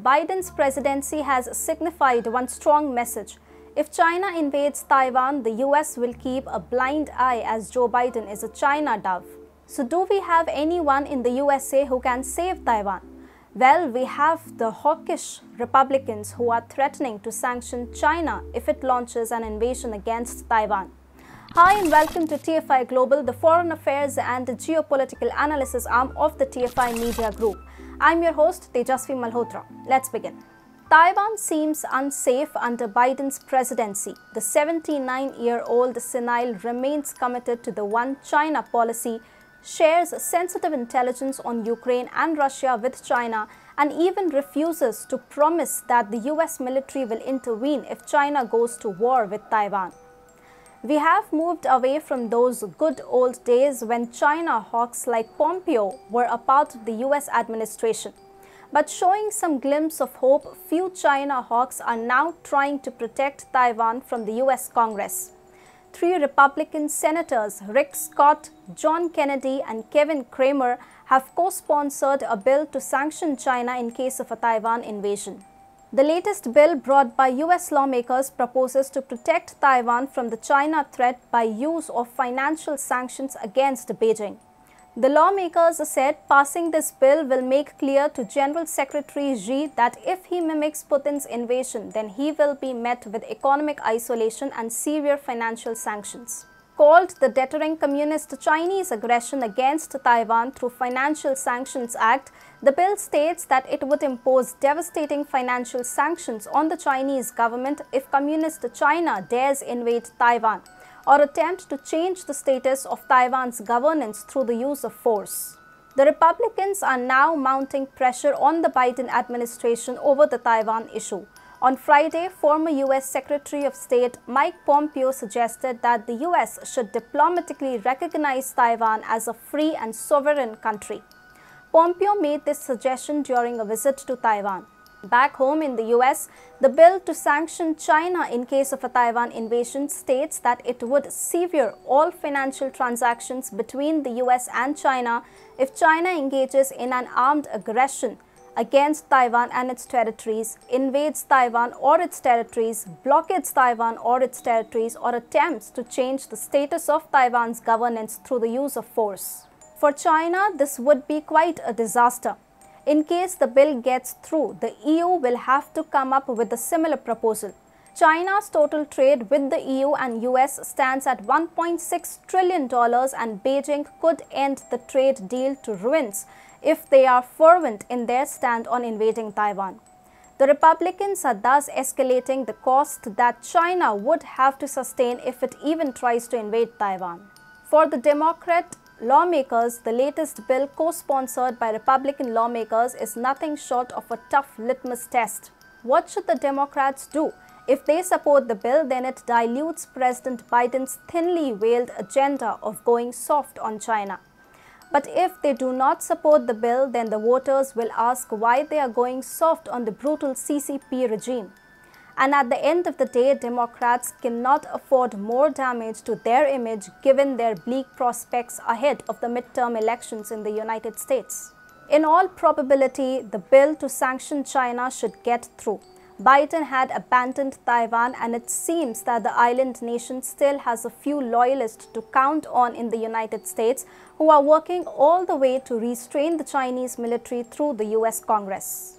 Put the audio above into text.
Biden's presidency has signified one strong message. If China invades Taiwan, the US will keep a blind eye as Joe Biden is a China dove. So, do we have anyone in the USA who can save Taiwan? Well, we have the hawkish Republicans who are threatening to sanction China if it launches an invasion against Taiwan. Hi and welcome to TFI Global, the foreign affairs and geopolitical analysis arm of the TFI Media Group. I'm your host Tejasvi Malhotra. Let's begin. Taiwan seems unsafe under Biden's presidency. The 79 year old senile remains committed to the One China policy, shares sensitive intelligence on Ukraine and Russia with China, and even refuses to promise that the US military will intervene if China goes to war with Taiwan. We have moved away from those good old days when China hawks like Pompeo were a part of the US administration. But showing some glimpse of hope, few China hawks are now trying to protect Taiwan from the US Congress. Three Republican senators, Rick Scott, John Kennedy, and Kevin Cramer, have co sponsored a bill to sanction China in case of a Taiwan invasion. The latest bill brought by US lawmakers proposes to protect Taiwan from the China threat by use of financial sanctions against Beijing. The lawmakers said passing this bill will make clear to General Secretary Xi that if he mimics Putin's invasion, then he will be met with economic isolation and severe financial sanctions called the Deterring Communist Chinese Aggression Against Taiwan through Financial Sanctions Act, the bill states that it would impose devastating financial sanctions on the Chinese government if Communist China dares invade Taiwan or attempt to change the status of Taiwan's governance through the use of force. The Republicans are now mounting pressure on the Biden administration over the Taiwan issue. On Friday, former US Secretary of State Mike Pompeo suggested that the US should diplomatically recognize Taiwan as a free and sovereign country. Pompeo made this suggestion during a visit to Taiwan. Back home in the US, the bill to sanction China in case of a Taiwan invasion states that it would sever all financial transactions between the US and China if China engages in an armed aggression against Taiwan and its territories, invades Taiwan or its territories, blockades Taiwan or its territories, or attempts to change the status of Taiwan's governance through the use of force. For China, this would be quite a disaster. In case the bill gets through, the EU will have to come up with a similar proposal. China's total trade with the EU and US stands at $1.6 trillion and Beijing could end the trade deal to ruins if they are fervent in their stand on invading Taiwan. The Republicans are thus escalating the cost that China would have to sustain if it even tries to invade Taiwan. For the Democrat lawmakers, the latest bill co-sponsored by Republican lawmakers is nothing short of a tough litmus test. What should the Democrats do? If they support the bill, then it dilutes President Biden's thinly veiled agenda of going soft on China. But if they do not support the bill, then the voters will ask why they are going soft on the brutal CCP regime. And at the end of the day, Democrats cannot afford more damage to their image given their bleak prospects ahead of the midterm elections in the United States. In all probability, the bill to sanction China should get through. Biden had abandoned Taiwan, and it seems that the island nation still has a few loyalists to count on in the United States who are working all the way to restrain the Chinese military through the US Congress.